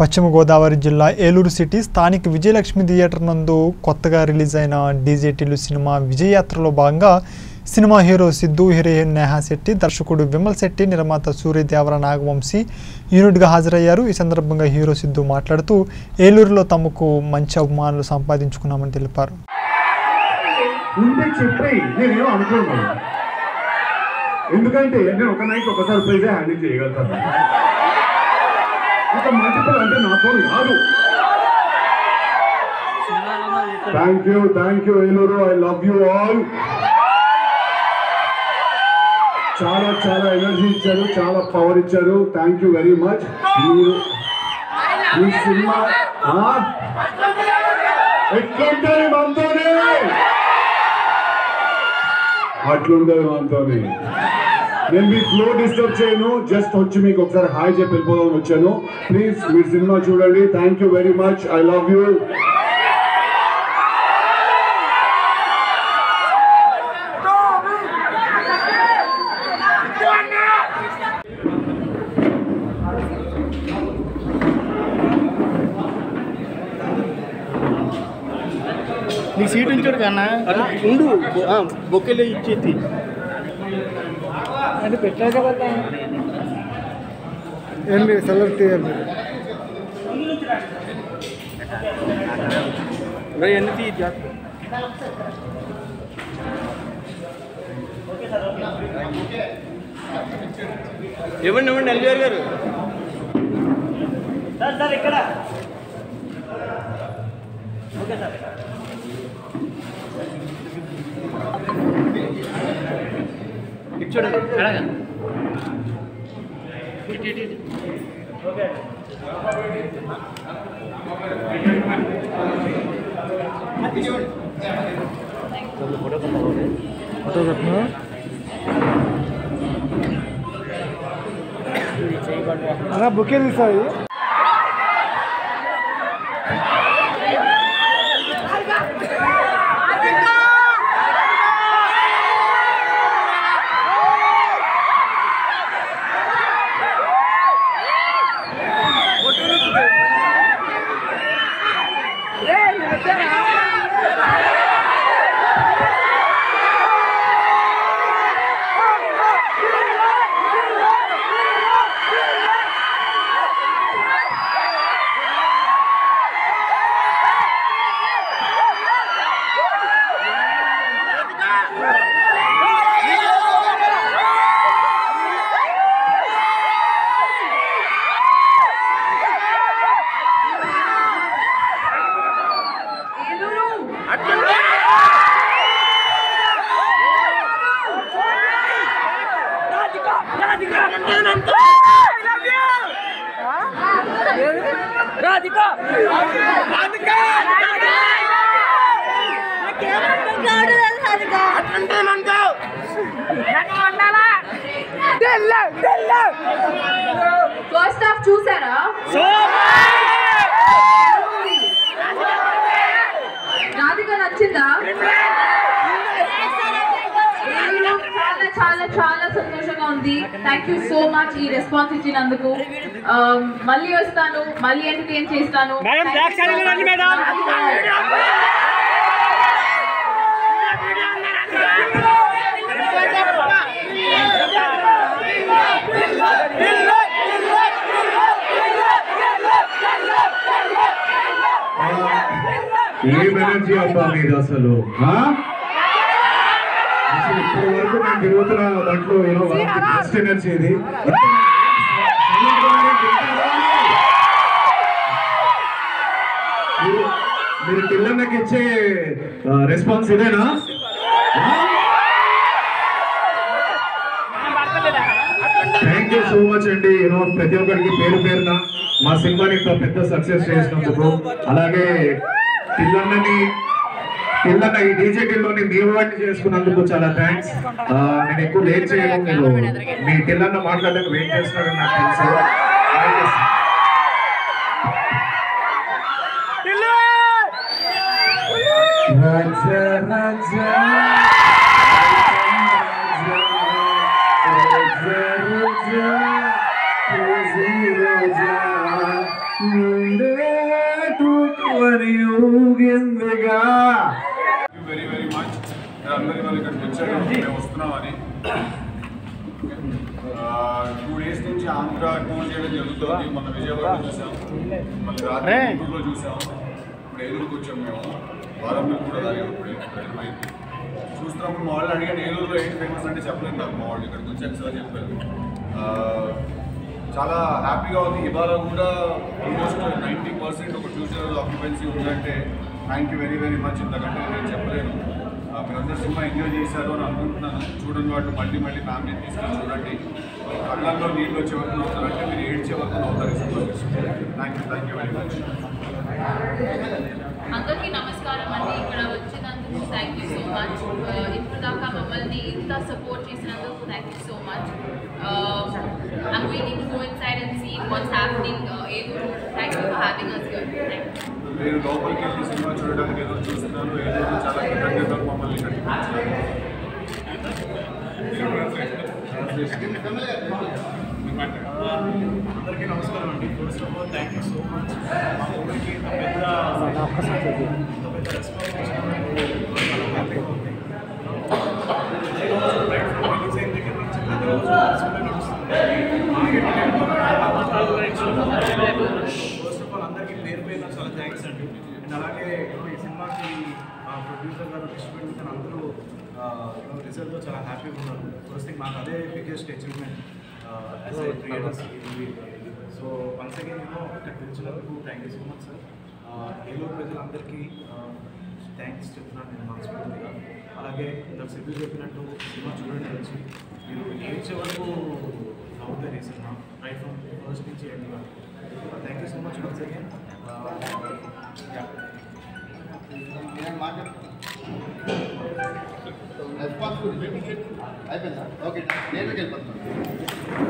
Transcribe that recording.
పశ్చిమ గోదావరి జిల్లా ఏలూరు సిటీ స్థానిక విజయలక్ష్మి థియేటర్ నందు కొత్తగా రిలీజ్ అయిన డీజేటీలు సినిమా విజయయాత్రలో భాగంగా cinema hero Siddhu heroine Neha Shetty దర్శకుడు విమల్ శెట్టి నిర్మాత సూర్య దేవర నాగవంశీ యూనిట్గా హాజరయ్యారు. ఈ సందర్భంగా హీరో సిద్ధు మాట్లాడుతూ ఏలూరులో తమకు మంచి అభిమానులు సంపాదించుకున్నామని తెలిపారు. ఎందుకంటే నేను ఒక నైట్ ఒకసారి ప్రైజే హ్యాండిల్ చేయగలుగుతాను. ఇక మల్టిపుల్ అంటే నాతో రాదు thank you thank you Eluru I love you all చాలా చాలా ఎనర్జీ ఇచ్చారు చాలా పవర్ ఇచ్చారు. థ్యాంక్ యూ వెరీ మచ్ మీరు ఈ సినిమా ఎట్లుంటుంది మనతోనే అట్లుంటుంది మనతోనే నేను మీ ఫ్లో డిస్టర్బ్ చేయను జస్ట్ వచ్చి మీకు ఒకసారి హాయ్ చెప్పి వెళ్ళిపోదాం వచ్చాను ప్లీజ్ మీరు సినిమా చూడండి thank you very much I love you నీకు సీట్ ఉంచాడు కన్నా ఉండు బొక్కెళ్ళి ఇచ్చేది అంటే పెట్టాక వల్ల ఏంటి సెలెక్ట్ చేయాలి ఎన్ని తీ జాగ్రత్త. ఇవ్వండి ఇవ్వండి ఎల్వీఆర్ గారు ఇటు చూడండి అలాగా ఇటు ఇటు ఇటు ఫోటో పెట్టినా అలా బుకే తీసాయి ఫస్ట్ హాఫ్ చూసారా? రాధిక నచ్చిందా? చాలా సంతోషంగా ఉంది. థ్యాంక్ యూ సో మచ్ ఈ రెస్పాన్స్ ఇచ్చినందుకు. Um, మళ్ళీ వస్తాను మళ్ళీ ఎంటర్టైన్ చేస్తాను. ఏం ఎనర్జీ అబ్బా మీరు అసలు ఆ? అసలు ఇప్పటి వరకు నేను తిరుగుతున్న దాంట్లో ఏదో బెస్ట్ ఎనర్జీ ఇది. మీరు- మీరు పిల్లలకి ఇచ్చే రెస్పాన్స్ ఇదేనా? థ్యాంక్ యూ సో మచ్ అండి. యూనో ప్రతి ఒక్కరికి పేరు పేరున మా సినిమాని ఇంత పెద్ద సక్సెస్ చేసినందుకు. అలాగే పిల్లలని పిల్లల ఈ మీ వాటిని చేసుకున్నందుకు చాలా థ్యాంక్స్ నేను ఎక్కువ లేట్ చేయను. మీ పిల్లన్న మాట్లాడడానికి వెయిట్ చేస్తున్నారని నాకు తెలుసు. అందరి వాళ్ళు ఇక్కడికి వచ్చారు. మేము వస్తున్నామని టూ డేస్ నుంచి ఆంధ్ర టూర్ చేయడం జరుగుతుంది. మన విజయవాడ చూసాం. మళ్ళీ రాత్రి గుంటూరులో చూసాం. ఇప్పుడు ఏలూరుకి వచ్చాం మేము. వారంలో కూడా అలాగే ఇప్పుడు ఏమైంది చూస్తున్నప్పుడు మా వాళ్ళు అడిగాను ఏలూరులో ఏంటి ఫేమస్ అంటే చెప్పలేదు నాకు మా వాళ్ళు. ఇక్కడికి వచ్చి ఎక్స్ట్రా చెప్పారు. చాలా హ్యాపీగా ఉంది. ఇవాళ కూడా ఆల్మోస్ట్ నైంటీ పర్సెంట్ ఒక ఫ్యూచర్ ఆక్యుపెన్సీ ఉందంటే thank you very very much ఇంతకంటే నేను చెప్పలేను. మీరందరూ సినిమా ఎంజాయ్ చేశారు అని అనుకుంటున్నాను. చూడని వాళ్ళు మళ్ళీ మళ్ళీ ఫ్యామిలీని తీసుకొని చూడండి. కళ్ళల్లో నీళ్ళు వచ్చే వరకు నవ్వుతారంటే మీరు ఏడ్చే వరకు నవ్వుతారు cinema thank you thank you very much అందరికీ నమస్కారం అండి. ఇక్కడ వచ్చినందుకు థ్యాంక్ యూ సో మచ్ ఇప్పుడు దాకా మమ్మల్ని ఇంత సపోర్ట్ చేసినందుకు thank you so much inside and see what's happening Eluru thank you for having us here thank you నేను లోపలికి వెళ్ళి సినిమా చూడడానికి ఎదురు చూస్తున్నాను ఏదో చాలా కృతజ్ఞతలు మమ్మల్ని ఇక్కడికి అందరికీ నమస్కారం అండి. First of all thank you so much మా ఊరికి ఇంత పెద్ద ఇంత పెద్ద రెస్పాన్స్ ఫస్ట్ ఆఫ్ ఆల్ అందరికీ పేరు పేరు చాలా థ్యాంక్స్ అండి. అండ్ అలాగే ఈ సినిమాకి ప్రొడ్యూసర్ గారు డిస్ట్రిబ్యూటర్ అందరూ రిజల్ట్తో చాలా హ్యాపీగా ఉన్నారు. ఫస్ట్ థింగ్ మాకు అదే biggest achievement as a creators so once again నేను ఇక్కడికి వచ్చినందుకు thank you so much sir Eluru ప్రజలందరికీ థ్యాంక్స్ చెప్తున్నాను నేను మనస్ఫూర్తిగా. అలాగే ఇందాక సిద్ధు చెప్పినట్టు సినిమా చూడండి వచ్చి. మీరు ఏడ్చే వరకు నవ్వుతారు ఈ సినిమా రైట్ ఫ్రమ్ ఫస్ట్ నుంచి end thank you so much once again responsibility అయిపోయిందా ఓకే నేను వెళ్ళిపోతున్నాను